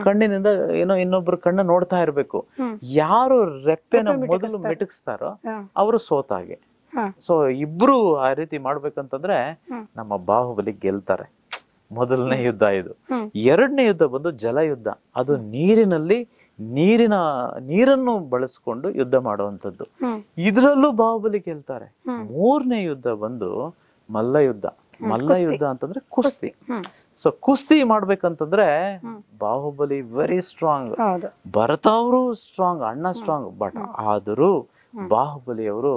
ಕಣ್ಣಿನಿಂದ ಏನೋ ಇನ್ನೊಬ್ರು ಕಣ್ಣ ನೋಡ್ತಾ ಇರ್ಬೇಕು. ಯಾರು ರೆಪ್ಪೆನ ರೆಪ್ಪೆ ಮೊದಲು ಮೆಟಕ್ಸ್ತಾರೋ. ಅವರು ಸೋತಾಗೆ. ಸೊ ಇಬ್ರು ಆ ರೀತಿ ಮಾಡ್ಬೇಕಂತಂದ್ರೆ. ನಮ್ಮ ಬಾಹುಬಲಿ ಗೆಲ್ತಾರೆ. ಮೊದಲನೇ ಯುದ್ಧ ಇದು. ಎರಡನೇ ಯುದ್ಧ ಬಂದು ಜಲ ಯುದ್ಧ ಅದು ನೀರಿನಲ್ಲಿ ನೀರಿನ ನೀರನ್ನು ಬಳಸ್ಕೊಂಡು ಯುದ್ಧ ಮಾಡುವಂತದ್ದು ಇದರಲ್ಲೂ ಬಾಹುಬಲಿ ಕೇಳ್ತಾರೆ. ಮೂರನೇ ಯುದ್ಧ ಬಂದು ಮಲ್ಲ ಯುದ್ಧ. ಮಲ್ಲ ಯುದ್ಧ ಅಂತಂದ್ರೆ ಕುಸ್ತಿ. ಸೊ ಕುಸ್ತಿ ಮಾಡ್ಬೇಕಂತಂದ್ರೆ. ಬಾಹುಬಲಿ ವೆರಿ ಸ್ಟ್ರಾಂಗ್ ಹೌದು. ಭರತ ಅವರು ಸ್ಟ್ರಾಂಗ್ ಅಣ್ಣ ಸ್ಟ್ರಾಂಗ್ ಬಟ್ ಆದರೂ ಬಾಹುಬಲಿ ಅವರು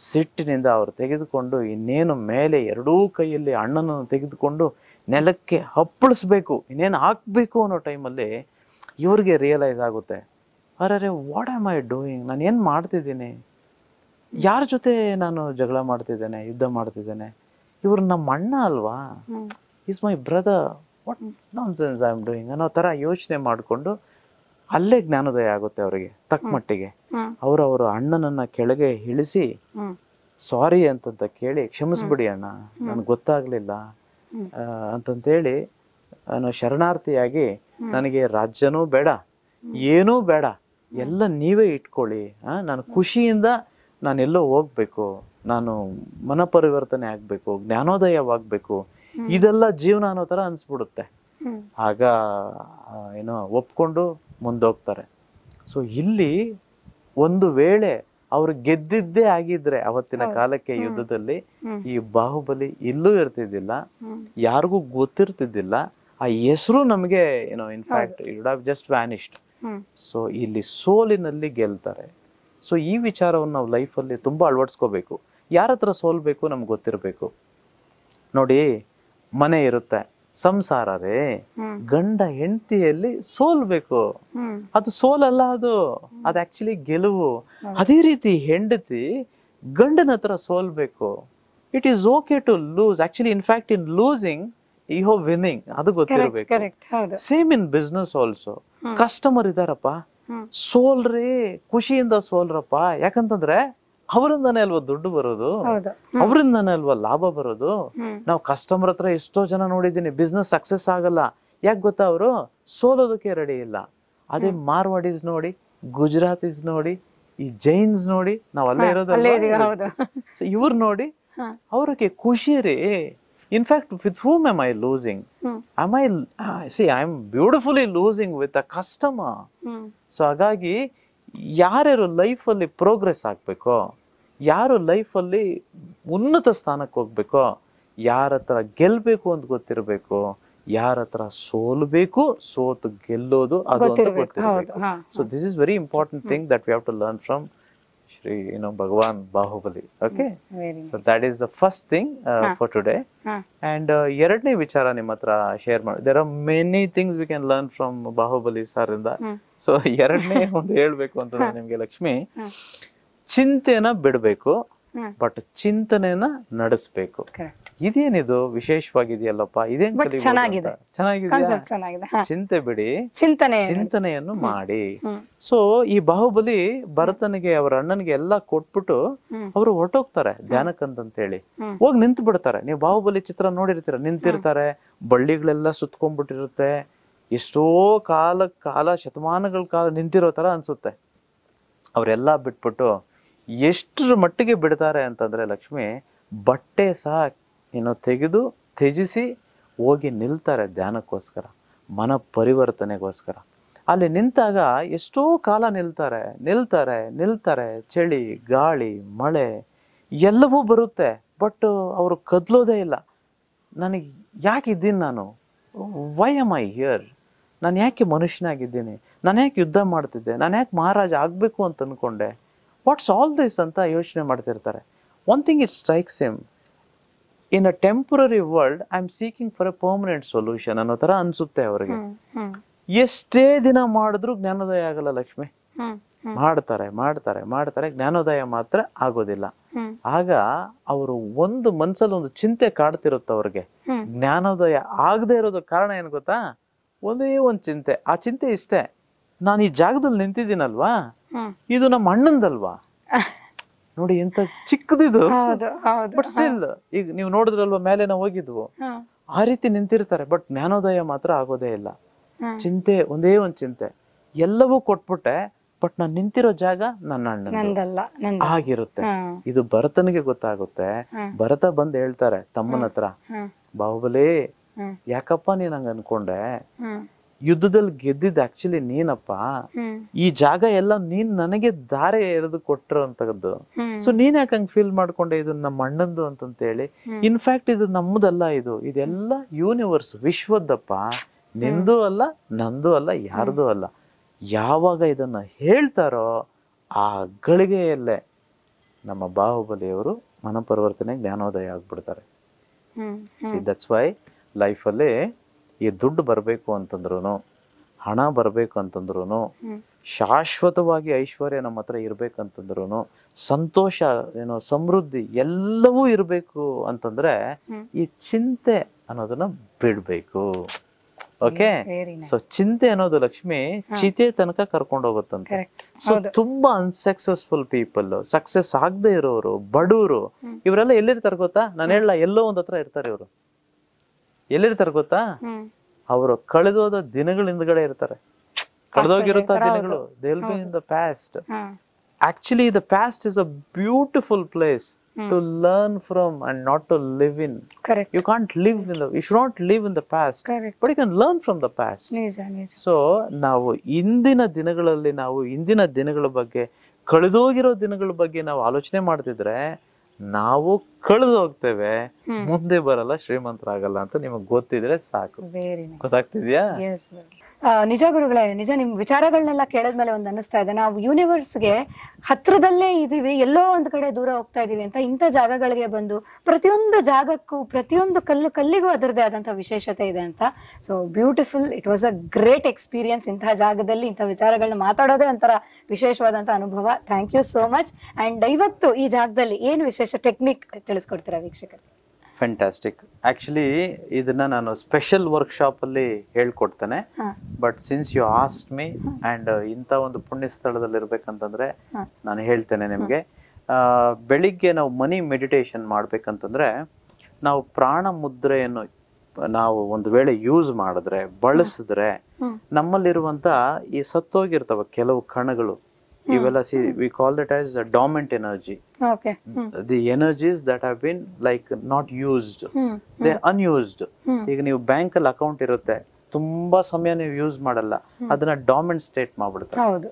ಸಿಟ್ಟಿನಿಂದ ಅವರು ತೆಗೆದುಕೊಂಡು ಇನ್ನೇನು ಮೇಲೆ ಎರಡೂ ಕೈಯಲ್ಲಿ ಅಣ್ಣನನ್ನು ತೆಗೆದುಕೊಂಡು ನೆಲಕ್ಕೆ ಹಪ್ಪಳಿಸ್ಬೇಕು ಇನ್ನೇನು ಹಾಕ್ಬೇಕು ಅನ್ನೋ ಟೈಮಲ್ಲಿ ಇವ್ರಿಗೆ ರಿಯಲೈಸ್ ಆಗುತ್ತೆ. ಅರೆ ವಾಟ್ ಆಮ್ ಐ ಡೂಯಿಂಗ್ ನಾನು ಏನು ಮಾಡ್ತಿದ್ದೀನಿ? ಯಾರ ಜೊತೆ ನಾನು ಜಗಳ ಮಾಡ್ತಿದ್ದೇನೆ ಯುದ್ಧ ಮಾಡ್ತಿದ್ದೇನೆ? ಇವ್ರು ನಮ್ಮ ಅಣ್ಣ ಅಲ್ವಾ? Is my brother what nonsense I am doing ಅನ್ನೋ ಥರ ಯೋಚನೆ ಮಾಡಿಕೊಂಡು ಅಲ್ಲೇ ಜ್ಞಾನೋದಯ ಆಗುತ್ತೆ ಅವರಿಗೆ ತಕ್ಕ ಮಟ್ಟಿಗೆ. ಹ್ಮ್. ಅವರು ಅವರ ಅಣ್ಣನನ್ನ ಕೆಳಗೆ ಇಳಿಸಿ ಸಾರಿ ಅಂತಂತ ಕೇಳಿ ಕ್ಷಮಿಸ್ಬಿಡಿ ಅಣ್ಣ ನನ್ಗೆ ಗೊತ್ತಾಗ್ಲಿಲ್ಲ. ಅಂತಂತೇಳಿ ನಾನು ಶರಣಾರ್ಥಿಯಾಗಿ ನನಗೆ ರಾಜ್ಯನೂ ಬೇಡ ಏನೂ ಬೇಡ ಎಲ್ಲ ನೀವೇ ಇಟ್ಕೊಳ್ಳಿ. ಆ, ನಾನು ಖುಷಿಯಿಂದ ನಾನೆಲ್ಲೋ ಹೋಗ್ಬೇಕು ನಾನು ಮನಪರಿವರ್ತನೆ ಆಗ್ಬೇಕು ಜ್ಞಾನೋದಯವಾಗ್ಬೇಕು. ಇದೆಲ್ಲ ಜೀವನ ಅನ್ನೋ ತರ ಅನ್ಸ್ಬಿಡುತ್ತೆ. ಆಗ ಏನೋ ಒಪ್ಕೊಂಡು ಮುಂದೋಗ್ತಾರೆ. ಸೊ ಇಲ್ಲಿ ಒಂದು ವೇಳೆ ಅವ್ರು ಗೆದ್ದಿದ್ದೇ ಆಗಿದ್ರೆ ಅವತ್ತಿನ ಕಾಲಕ್ಕೆ ಯುದ್ಧದಲ್ಲಿ ಈ ಬಾಹುಬಲಿ ಇಲ್ಲೂ ಇರ್ತಿದ್ದಿಲ್ಲ ಯಾರಿಗೂ ಗೊತ್ತಿರ್ತಿದ್ದಿಲ್ಲ ಆ ಹೆಸರು ನಮಗೆ ಏನೋ in fact you have just vanished so ಇಲ್ಲಿ ಸೋಲಿನಲ್ಲಿ ಗೆಲ್ತಾರೆ. ಸೊ ಈ ವಿಚಾರವನ್ನು ನಾವು ಲೈಫಲ್ಲಿ ತುಂಬಾ ಅಳವಡಿಸ್ಕೋಬೇಕು. ಯಾರ ಹತ್ರ ಸೋಲ್ಬೇಕು ನಮ್ಗೆ ಗೊತ್ತಿರಬೇಕು. ನೋಡಿ ಮನೆ ಇರುತ್ತೆ ಸಂಸಾರ ರೇ. ಗಂಡ ಹೆಂಡತಿಯಲ್ಲಿ ಸೋಲ್ಬೇಕು. ಅದು ಸೋಲಲ್ಲ ಅದು. ಅದು ಆಕ್ಚುಲಿ ಗೆಲುವು. ಅದೇ ರೀತಿ ಹೆಂಡತಿ ಗಂಡನ ಹತ್ರ ಸೋಲ್ಬೇಕು. It is okay to lose actually in fact in losing you ಹೋ ವಿನ್ನಿಂಗ್ ಅದು ಗೊತ್ತಿರಬೇಕು. Same in business also customer ಇದಾರಪ್ಪ. ಸೋಲ್ರಿ ಖುಷಿಯಿಂದ ಸೋಲ್ರಪ್ಪ. ಯಾಕಂತಂದ್ರೆ ಅವರಿಂದಾನೇ ಅಲ್ವಾ ದುಡ್ಡು ಬರೋದು? ಅವರಿಂದಾನೇ ಅಲ್ವಾ ಲಾಭ ಬರೋದು? ನಾವು ಕಸ್ಟಮರ್ ಹತ್ರ ಎಷ್ಟೋ ಜನ ನೋಡಿದ್ದೀನಿ ಬಿಸ್ನೆಸ್ ಸಕ್ಸಸ್ ಆಗಲ್ಲ. ಯಾಕೆ ಗೊತ್ತಾ ಅವರು? ಸೋಲೋದಕ್ಕೆ ರೆಡಿ ಇಲ್ಲ. ಅದೇ ಮಾರ್ವಾಡೀಸ್ ನೋಡಿ ಗುಜರಾತೀಸ್ ನೋಡಿ ಈ ಜೈನ್ಸ್ ನೋಡಿ ನಾವ್ ಅಲ್ಲೇ ಇರೋದಲ್ಲ ಇವ್ರು ನೋಡಿ. ಅವ್ರಿಗೆ ಖುಷಿ ರೀ. In fact with whom am I losing? Hmm am I see I I'm beautifully losing with a hmm so ಹಾಗಾಗಿ ಯಾರ್ಯಾರು ಲೈಫಲ್ಲಿ ಪ್ರೋಗ್ರೆಸ್ ಆಗಬೇಕೋ ಯಾರು ಲೈಫಲ್ಲಿ ಉನ್ನತ ಸ್ಥಾನಕ್ಕೆ ಹೋಗ್ಬೇಕೋ ಯಾರ ಹತ್ರ ಗೆಲ್ಲಬೇಕು ಅಂತ ಗೊತ್ತಿರಬೇಕು ಯಾರ ಹತ್ರ ಸೋಲ್ಬೇಕು ಸೋತು ಗೆಲ್ಲೋದು ಅದು ಅಂತ ಗೊತ್ತಿರಬೇಕು. So this is very important thing that we have to learn from Shri ಏನೋ Bhagwan Bahubali. Okay very so that is the first thing for today ಹಾ. ಅಂಡ್ ಎರಡನೇ ವಿಚಾರ ನಿಮ್ಮ ಹತ್ರ ಶೇರ್ ಮಾಡಿ there are many things we can learn from Bahubali sir ಇಂದ so ಎರಡನೇ ಒಂದು ಹೇಳ್ಬೇಕು ಅಂತಂದ್ರೆ ನಿಮ್ಗೆ ಲಕ್ಷ್ಮಿ. ಚಿಂತೆನ ಬಿಡಬೇಕು ಬಟ್ ಚಿಂತನೆನ ನಡೆಸಬೇಕು. ಇದೇನಿದು? ವಿಶೇಷವಾಗಿದೆಯಲ್ಲಪ್ಪ? ಇದೇನ್ ಚೆನ್ನಾಗಿದೆ. ಅಂತ? ಚೆನ್ನಾಗಿದೆ. ಚಿಂತೆ ಬಿಡಿ. ಚಿಂತನೆ ಚಿಂತನೆಯನ್ನು ಮಾಡಿ. ಸೊ ಈ ಬಾಹುಬಲಿ ಭರತನಿಗೆ ಅವರ ಅಣ್ಣನಿಗೆ ಎಲ್ಲ ಕೊಟ್ಬಿಟ್ಟು ಅವರು ಹೊರಟೋಗ್ತಾರೆ ಧ್ಯಾನಕ್ಕಂತ ಹೇಳಿ. ಹೋಗಿ ನಿಂತು ಬಿಡ್ತಾರೆ ನೀವು ಬಾಹುಬಲಿ ಚಿತ್ರ ನೋಡಿರ್ತೀರ? ನಿಂತಿರ್ತಾರೆ. ಬಳ್ಳಿಗಳೆಲ್ಲ ಸುತ್ಕೊಂಡ್ಬಿಟ್ಟಿರುತ್ತೆ. ಎಷ್ಟೋ ಕಾಲ ಕಾಲ ಶತಮಾನಗಳ ಕಾಲ ನಿಂತಿರೋ ತರ ಅನ್ಸುತ್ತೆ. ಅವರೆಲ್ಲ ಬಿಟ್ಬಿಟ್ಟು ಎಷ್ಟರ ಮಟ್ಟಿಗೆ ಬಿಡ್ತಾರೆ ಅಂತಂದರೆ ಲಕ್ಷ್ಮಿ, ಬಟ್ಟೆ ಸಹ ಏನೋ ತೆಗೆದು ತ್ಯಜಿಸಿ ಹೋಗಿ ನಿಲ್ತಾರೆ ಧ್ಯಾನಕ್ಕೋಸ್ಕರ, ಮನ ಪರಿವರ್ತನೆಗೋಸ್ಕರ. ಅಲ್ಲಿ ನಿಂತಾಗ ಎಷ್ಟೋ ಕಾಲ ನಿಲ್ತಾರೆ ನಿಲ್ತಾರೆ ನಿಲ್ತಾರೆ, ಚಳಿ, ಗಾಳಿ, ಮಳೆ, ಎಲ್ಲವೂ ಬರುತ್ತೆ, ಬಟ್ ಅವರು ಕದಲೋದೇ ಇಲ್ಲ. ನನಗೆ ಯಾಕೆ ಇದ್ದೀನಿ ನಾನು? ವೈ ಎಂ ಐ ಹಿಯರ್ ನಾನು ಯಾಕೆ ಮನುಷ್ಯನಾಗಿದ್ದೀನಿ? ನಾನು ಯಾಕೆ ಯುದ್ಧ ಮಾಡ್ತಿದ್ದೆ? ನಾನು ಯಾಕೆ ಮಹಾರಾಜ ಆಗಬೇಕು ಅಂತ ಅನ್ಕೊಂಡೆ? ವಾಟ್ಸ್ ಆಲ್ ದಿಸ್ ಅಂತ ಯೋಚನೆ ಮಾಡ್ತಿರ್ತಾರೆ? One thing it strikes him in a temporary world I am seeking for a permanent solution ಅನ್ನೋ ತರ ಅನ್ಸುತ್ತೆ ಅವರಿಗೆ. ಎಷ್ಟೇ ದಿನ ಮಾಡಿದ್ರು ಜ್ಞಾನೋದಯ ಆಗಲ್ಲ ಲಕ್ಷ್ಮಿ. ಮಾಡ್ತಾರೆ ಮಾಡ್ತಾರೆ ಮಾಡ್ತಾರೆ ಜ್ಞಾನೋದಯ ಮಾತ್ರ ಆಗೋದಿಲ್ಲ. ಆಗ ಅವರು ಒಂದು ಮನ್ಸಲ್ಲಿ ಒಂದು ಚಿಂತೆ ಕಾಡ್ತಿರುತ್ತೆ ಅವ್ರಿಗೆ. ಜ್ಞಾನೋದಯ ಆಗದೆ ಇರೋದು ಕಾರಣ ಏನು ಗೊತ್ತಾ? ಒಂದೇ ಒಂದು ಚಿಂತೆ. ಆ ಚಿಂತೆ ಇಷ್ಟೇ. ನಾನು ಈ ಜಾಗದಲ್ಲಿ ನಿಂತಿದ್ದೀನಲ್ವಾ? ಇದು ನಮ್ಮ ಅಣ್ಣಂದಲ್ವಾ? ನೋಡಿ ಎಂತ ಚಿಕ್ಕದಿದು ಬಟ್ ಸ್ಟಿಲ್ ಈಗ ನೀವು ನೋಡಿದ್ರಲ್ವಾ ಮೇಲೆ ನಾವು ಹೋಗಿದ್ವು. ಆ ರೀತಿ ನಿಂತಿರ್ತಾರೆ ಬಟ್ ಜ್ಞಾನೋದಯ ಮಾತ್ರ ಆಗೋದೇ ಇಲ್ಲ. ಚಿಂತೆ ಒಂದೇ ಒಂದ್ ಚಿಂತೆ. ಎಲ್ಲವೂ ಕೊಟ್ಬಿಟ್ಟೆ ಬಟ್ ನಾನು ನಿಂತಿರೋ ಜಾಗ ನನ್ನ ಅಣ್ಣ ಆಗಿರುತ್ತೆ ಇದು ಭರತನಿಗೆ ಗೊತ್ತಾಗುತ್ತೆ. ಭರತ ಬಂದ್ ಹೇಳ್ತಾರೆ ತಮ್ಮನ ಹತ್ರ. ಬಾಹುಬಲಿ ಯಾಕಪ್ಪ ನೀನ್ ಹಂಗ ಅನ್ಕೊಂಡೆ? ಯುದ್ಧದಲ್ಲಿ ಗೆದ್ದಿದ್ ಆಕ್ಚುಲಿ ನೀನಪ್ಪ. ಈ ಜಾಗ ಎಲ್ಲ ನೀನ್ ನನಗೆ ದಾರೆ ಎರೆದು ಕೊಟ್ಟಿರೋಂತದ್ದು ಸೊ ನೀನ್ ಯಾಕೆ ಹಂಗ್ ಫೀಲ್ ಮಾಡ್ಕೊಂಡೆ ಇದು ನಮ್ಮ ಅಣ್ಣಂದು ಅಂತಂತ ಹೇಳಿ. ಇನ್ಫ್ಯಾಕ್ಟ್ ಇದು ನಮ್ಮದಲ್ಲ ಇದು. ಇದೆಲ್ಲ ಯೂನಿವರ್ಸ್ ವಿಶ್ವದ್ದಪ್ಪ. ನಿಂದು ಅಲ್ಲ ನಂದು ಅಲ್ಲ ಯಾರ್ದು ಅಲ್ಲ. ಯಾವಾಗ ಇದನ್ನ ಹೇಳ್ತಾರೋ ಆ ಗಳಿಗೆಯಲ್ಲೇ ನಮ್ಮ ಬಾಹುಬಲಿಯವರು ಮನಪರಿವರ್ತನೆ ಜ್ಞಾನೋದಯ ಆಗ್ಬಿಡ್ತಾರೆ. ದಟ್ಸ್ ವೈ ಲೈಫಲ್ಲಿ ಈ ದುಡ್ಡು ಬರಬೇಕು ಅಂತಂದ್ರು ಹಣ ಬರಬೇಕು ಅಂತಂದ್ರು ಶಾಶ್ವತವಾಗಿ ಐಶ್ವರ್ಯ ನಮ್ಮ ಹತ್ರ ಇರ್ಬೇಕಂತಂದ್ರೂ ಸಂತೋಷ ಏನೋ ಸಮೃದ್ಧಿ ಎಲ್ಲವೂ ಇರಬೇಕು ಅಂತಂದ್ರೆ ಈ ಚಿಂತೆ ಅನ್ನೋದನ್ನ ಬಿಡ್ಬೇಕು. ಓಕೆ ಸೊ ಚಿಂತೆ ಅನ್ನೋದು ಲಕ್ಷ್ಮಿ ಚಿತೆ ತನಕ ಕರ್ಕೊಂಡು ಹೋಗುತ್ತಂತೆ. ಸೊ ತುಂಬಾ ಅನ್ಸಕ್ಸಸ್ಫುಲ್ ಪೀಪಲ್ ಸಕ್ಸಸ್ ಆಗದೆ ಇರೋರು ಬಡವರು. ಇವರೆಲ್ಲ ಎಲ್ಲಿರ್ತಾರೆ ಗೊತ್ತಾ? ನಾನು ಹೇಳಲ್ಲ ಎಲ್ಲೋ ಒಂದ್ ಹತ್ರ ಇರ್ತಾರೆ ಇವರು. ಎಲ್ಲಿರ್ತಾರೆ ಗೊತ್ತಾ? ಅವರು ಕಳೆದೋದ ದಿನಗಳ ಹಿಂದ್ಗಡೆ ಇರ್ತಾರೆ. ಕಳೆದೋಗಿರುತ್ತ ದಿನಗಳು they'll be in the past actually the past is a beautiful place to learn from and not to live in correct you can't live in you should not live in the past but you can learn from the past so ನಾವು ಇಂದಿನ ದಿನಗಳಲ್ಲಿ ನಾವು ಇಂದಿನ ದಿನಗಳ ಬಗ್ಗೆ ಕಳೆದೋಗಿರೋ ದಿನಗಳ ಬಗ್ಗೆ ನಾವು ಆಲೋಚನೆ ಮಾಡ್ತಿದ್ರೆ ನಾವು ಕಳೆದು ಹೋಗ್ತೇವೆ. ಮುಂದೆ ಬರಲ್ಲ ಶ್ರೀಮಂತರಾಗಲ್ಲ ಅಂತ ನಿಮಗೆ ಗೊತ್ತಿದ್ರೆ ಸಾಕು. ಗೊತ್ತಾಗ್ತಿದ್ಯಾ? ಎಸ್ ನಿಜ ಗುರುಗಳೇ ನಿಜ ನಿಮ್ ವಿಚಾರಗಳನ್ನೆಲ್ಲ ಕೇಳದ್ಮೇಲೆ ಒಂದ್ ಅನಿಸ್ತಾ ಇದೆ. ನಾವು ಯೂನಿವರ್ಸ್ಗೆ ಹತ್ರದಲ್ಲೇ ಇದೀವಿ ಎಲ್ಲೋ ಒಂದ್ ಕಡೆ ದೂರ ಹೋಗ್ತಾ ಇದೀವಿ ಅಂತ ಇಂಥ ಜಾಗಗಳಿಗೆ ಬಂದು ಪ್ರತಿಯೊಂದು ಜಾಗಕ್ಕೂ ಪ್ರತಿಯೊಂದು ಕಲ್ಲು ಕಲ್ಲಿಗೂ ಅದರದೇ ಆದಂತಹ ವಿಶೇಷತೆ ಇದೆ ಅಂತ. So beautiful it was a great experience ಇಂತಹ ಜಾಗದಲ್ಲಿ ಇಂಥ ವಿಚಾರಗಳನ್ನ ಮಾತಾಡೋದೇ ಒಂಥರ ವಿಶೇಷವಾದಂತಹ ಅನುಭವ. Thank you so much and ಇವತ್ತು ಈ ಜಾಗದಲ್ಲಿ ಏನು ವಿಶೇಷ ಟೆಕ್ನಿಕ್ ತಿಳಿಸ್ಕೊಡ್ತೀರಾ ವೀಕ್ಷಕರು? ಫ್ಯಾಂಟಾಸ್ಟಿಕ್ ಆಕ್ಚುಲಿ ಇದನ್ನ ನಾನು ಸ್ಪೆಷಲ್ ವರ್ಕ್ಶಾಪ್ ಅಲ್ಲಿ ಹೇಳ್ಕೊಡ್ತೇನೆ. But since you asked me and ಇಂಥ ಒಂದು ಪುಣ್ಯ ಸ್ಥಳದಲ್ಲಿ ಇರ್ಬೇಕಂತಂದ್ರೆ ನಾನು ಹೇಳ್ತೇನೆ ನಿಮಗೆ. ಬೆಳಿಗ್ಗೆ ನಾವು ಮನಿ ಮೆಡಿಟೇಷನ್ ಮಾಡ್ಬೇಕಂತಂದ್ರೆ ನಾವು ಪ್ರಾಣ ಮುದ್ರೆಯನ್ನು ನಾವು ಒಂದು ವೇಳೆ ಯೂಸ್ ಮಾಡಿದ್ರೆ ಬಳಸಿದ್ರೆ. ನಮ್ಮಲ್ಲಿರುವಂತ ಈ ಸತ್ತೋಗಿರ್ತವ ಕೆಲವು ಕಣಗಳು. ಇವೆಲ್ಲ see we call that as dormant energy the energies that have been like not used they unused. ಈಗ ನೀವು ಬ್ಯಾಂಕ್ ಅಲ್ಲಿ ಅಕೌಂಟ್ ಇರುತ್ತೆ ತುಂಬಾ ಸಮಯ ನೀವು ಯೂಸ್ ಮಾಡಲ್ಲ ಅದನ್ನ ಡಾಮೆಂಟ್ ಸ್ಟೇಟ್ ಹೌದು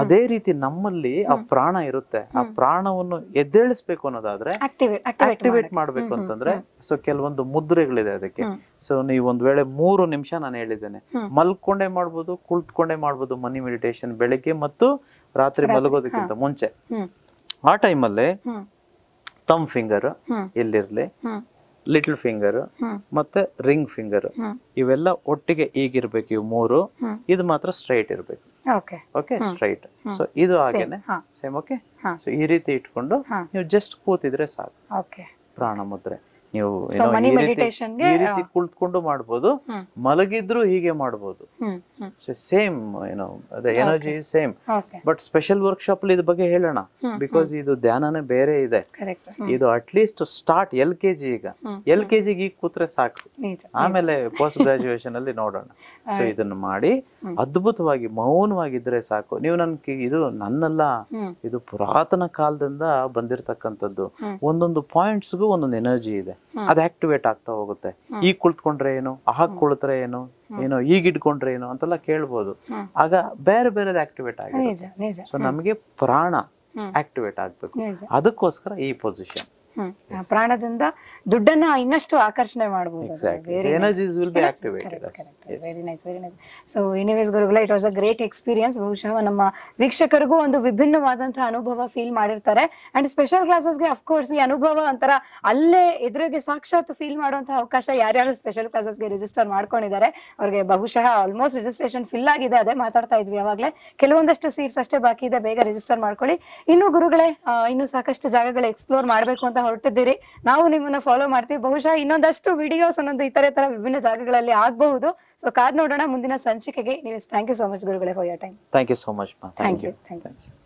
ಅದೇ ರೀತಿ ನಮ್ಮಲ್ಲಿ ಆ ಪ್ರಾಣ ಇರುತ್ತೆ. ಆ ಪ್ರಾಣವನ್ನು ಎದ್ದೇಳಿಸ್ಬೇಕು ಅನ್ನೋದಾದ್ರೆ ಆಕ್ಟಿವೇಟ್ ಮಾಡ್ಬೇಕು. ಅಂತಂದ್ರೆ ಸೊ ಕೆಲವೊಂದು ಮುದ್ರೆಗಳಿದೆ ಅದಕ್ಕೆ. ಸೊ ನೀವು ಒಂದ್ ವೇಳೆ ಮೂರು ನಿಮಿಷ ನಾನು ಹೇಳಿದ್ದೇನೆ. ಮಲ್ಕೊಂಡೆ ಮಲ್ಕೊಂಡೇ ಮಾಡ್ಬೋದು ಕುಳಿತುಕೊಂಡೇ ಮಾಡ್ಬೋದು ಮನಿ ಮೆಡಿಟೇಷನ್ ಬೆಳಿಗ್ಗೆ ಮತ್ತು ರಾತ್ರಿ ಮಲಗೋದಕ್ಕಿಂತ ಮುಂಚೆ. ಆ ಟೈಮಲ್ಲಿ ಅಲ್ಲಿ ತಮ್ ಫಿಂಗರ್ ಇಲ್ಲಿರ್ಲಿ ಲಿಟಲ್ ಫಿಂಗರ್ ಮತ್ತೆ ರಿಂಗ್ ಫಿಂಗರ್ ಇವೆಲ್ಲ ಒಟ್ಟಿಗೆ ಈಗಿರ್ಬೇಕು ಇವು ಮೂರು. ಇದು ಮಾತ್ರ ಸ್ಟ್ರೈಟ್ ಇರ್ಬೇಕು. ಓಕೆ. ಸ್ಟ್ರೈಟ್. ಸೊ ಇದು ಹಾಗೇನೆ. Same okay? ಸೊ ಈ ರೀತಿ ಇಟ್ಕೊಂಡು ನೀವು ಜಸ್ಟ್ ಕೂತಿದ್ರೆ ಸಾಕು. ಪ್ರಾಣ ಮುದ್ರೆ ನೀವು ರೀತಿ- ಕುಳಿತುಕೊಂಡು ಮಾಡ್ಬೋದು. ಮಲಗಿದ್ರು ಹೀಗೆ ಹ್ಮ್ ಸೇಮ್ ಏನೋ ಅದೇ energy same but special workshop ಇದ್ರ ಬಗ್ಗೆ ಹೇಳೋಣ. ಬಿಕಾಸ್ ಇದು ಧ್ಯಾನನೇ ಬೇರೆ ಇದೆ. ಇದು ಇದು at least start L K G ಈಗ. ಎಲ್ ಕೆ ಜಿಗೆ ಈಗ ಕೂತ್ರೆ ಸಾಕು. ಆಮೇಲೆ ಪೋಸ್ಟ್ ಗ್ರಾಜುಯೇಷನ್ ಅಲ್ಲಿ ನೋಡೋಣ. [LAUGHS] ಸೊ ಇದನ್ನ ಮಾಡಿ ಅದ್ಭುತವಾಗಿ ಮೌನವಾಗಿದ್ರೆ ಸಾಕು. ನೀವು ನನ್ ಇದು ನನ್ನಲ್ಲ ಇದು ಪುರಾತನ ಕಾಲದಿಂದ ಬಂದಿರತಕ್ಕಂಥದ್ದು. ಒಂದೊಂದು ಪಾಯಿಂಟ್ಸ್ಗೂ ಒಂದೊಂದು ಎನರ್ಜಿ ಇದೆ. ಅದು ಆಕ್ಟಿವೇಟ್ ಆಗ್ತಾ ಹೋಗುತ್ತೆ. ಈಗ ಕುಳಿತುಕೊಂಡ್ರೆ ಏನು? ಆಗ ಕುಳಿತ್ರೆ ಏನು? ಏನೋ ಈಗ ಇಟ್ಕೊಂಡ್ರೆ ಏನು? ಅಂತೆಲ್ಲ ಕೇಳ್ಬೋದು. ಆಗ ಬೇರೆ ಬೇರೆದು ಆಕ್ಟಿವೇಟ್ ಆಗಿದೆ ಸೊ ನಮಗೆ ಪ್ರಾಣ ಆಕ್ಟಿವೇಟ್ ಆಗ್ಬೇಕು. ಅದಕ್ಕೋಸ್ಕರ ಈ ಪೊಸಿಷನ್ ಪ್ರಾಣದಿಂದ ದುಡ್ಡನ್ನ ಇನ್ನಷ್ಟು ಆಕರ್ಷಣೆ ಮಾಡಬಹುದು ಸೊ ಎನಿವೇಸ್ ಗುರುಗಳ it was a great experience ಬಹುಶಃ ನಮ್ಮ ವೀಕ್ಷಕರಿಗೂ ಒಂದು ವಿಭಿನ್ನವಾದಂತಹ ಅನುಭವ ಫೀಲ್ ಮಾಡಿರ್ತಾರೆ. ಅಂಡ್ ಸ್ಪೆಷಲ್ ಕ್ಲಾಸಸ್ಗೆ ಅಫ್ಕೋರ್ಸ್ ಈ ಅನುಭವ ಒಂಥರ ಅಲ್ಲೇ ಎದುರಿಗೆ ಸಾಕ್ಷಾತ್ ಫೀಲ್ ಮಾಡುವಂತಹ ಅವಕಾಶ ಯಾರ್ಯಾರು ಸ್ಪೆಷಲ್ ಕ್ಲಾಸಸ್ಗೆ ರಿಜಿಸ್ಟರ್ ಮಾಡ್ಕೊಂಡಿದ್ದಾರೆ. ಅವ್ರಿಗೆ ಬಹುಶಃ ಆಲ್ಮೋಸ್ಟ್ ರಿಜಿಸ್ಟ್ರೇಷನ್ ಫಿಲ್ ಆಗಿದೆ. ಅದೇ ಮಾತಾಡ್ತಾ ಇದ್ವಿ ಯಾವಾಗಲೇ. ಕೆಲವೊಂದಷ್ಟು ಸೀಟ್ಸ್ ಅಷ್ಟೇ ಬಾಕಿ ಇದೆ. ಬೇಗ ರಿಜಿಸ್ಟರ್ ಮಾಡ್ಕೊಳ್ಳಿ. ಇನ್ನು ಗುರುಗಳೇ ಇನ್ನು ಸಾಕಷ್ಟು ಜಾಗಗಳು ಎಕ್ಸ್ಪ್ಲೋರ್ ಮಾಡಬೇಕು ಅಂತ ಹೊರಟಿದ್ದೀರಿ. ನಾವು ನಿಮ್ಮನ್ನ ಫಾಲೋ ಮಾಡ್ತೀವಿ. ಬಹುಶಃ ಇನ್ನೊಂದಷ್ಟು ವಿಡಿಯೋಸ್ ಅನ್ನೊಂದು ಇತರೆ ತರ ವಿಭಿನ್ನ ಜಾಗಗಳಲ್ಲಿ ಆಗಬಹುದು. ಸೊ ಕಾದ್ ನೋಡೋಣ ಮುಂದಿನ ಸಂಚಿಕೆಗೆ. ನೀವು ಥ್ಯಾಂಕ್ ಯು ಸೋ ಮಚ್ ಗುರುಗಳೇ for your time thank you so much thank you thank you